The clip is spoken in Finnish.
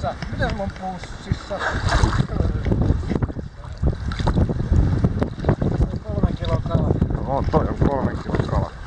pussissa. Mitä mulla on pussissa? Kolmen kilon kala. No on, toi on kolmen kilon kala.